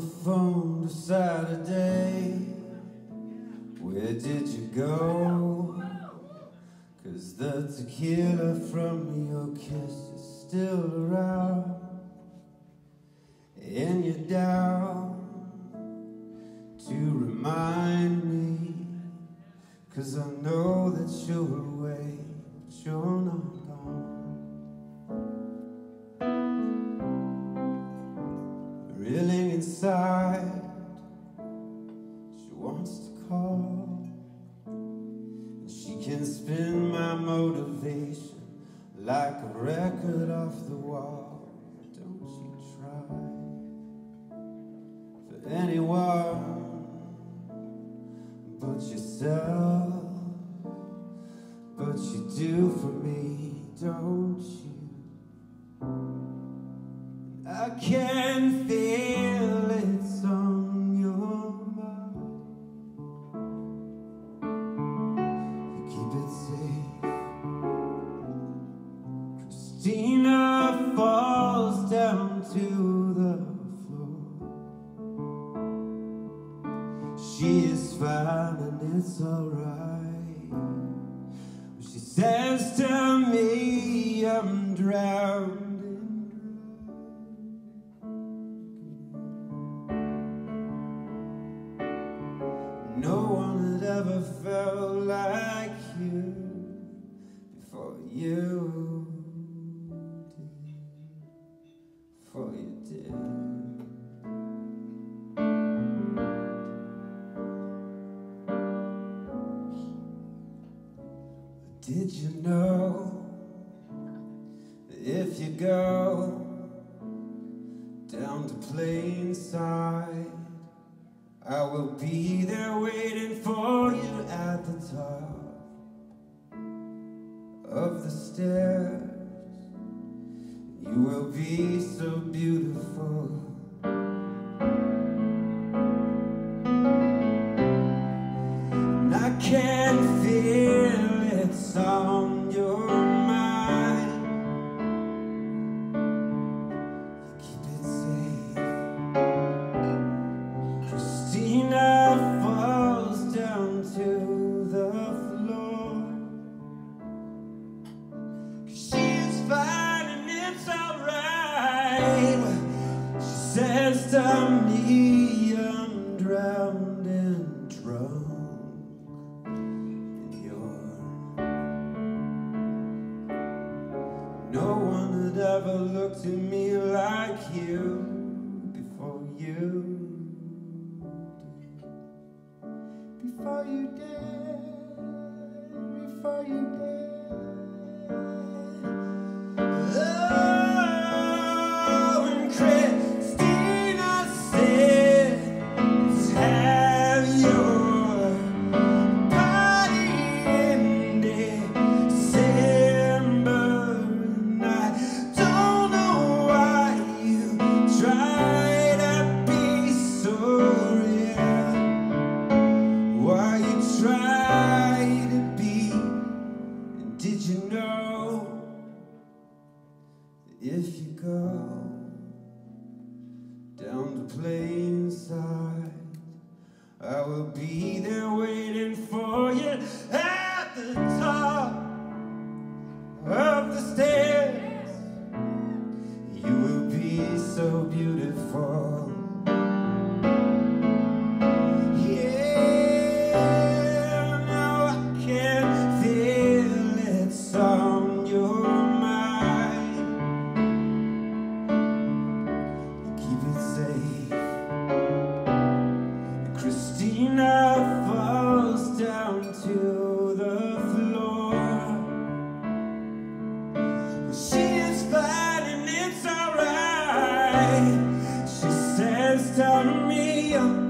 phone to Saturday. Where did you go? Cause the tequila from your kiss is still around. And you're down to remind me. Cause I know that you're away, but you're not gone. Reeling inside, she wants to call. And she can spin my motivation like a record off the wall. Don't you try for anyone but yourself. But you do for me, don't you? I can feel it's alright. She says to me, I'm drowned. No one had ever felt like you before you Did you know if you go down to Plainside, I will be there waiting for you at the top of the stairs. You will be so beautiful. And I can says to me, I'm drowned and drunk. And you're no one had ever looked at me like you before you. Before you did. Before you did. Of the stairs. You will be so beautiful. turn me.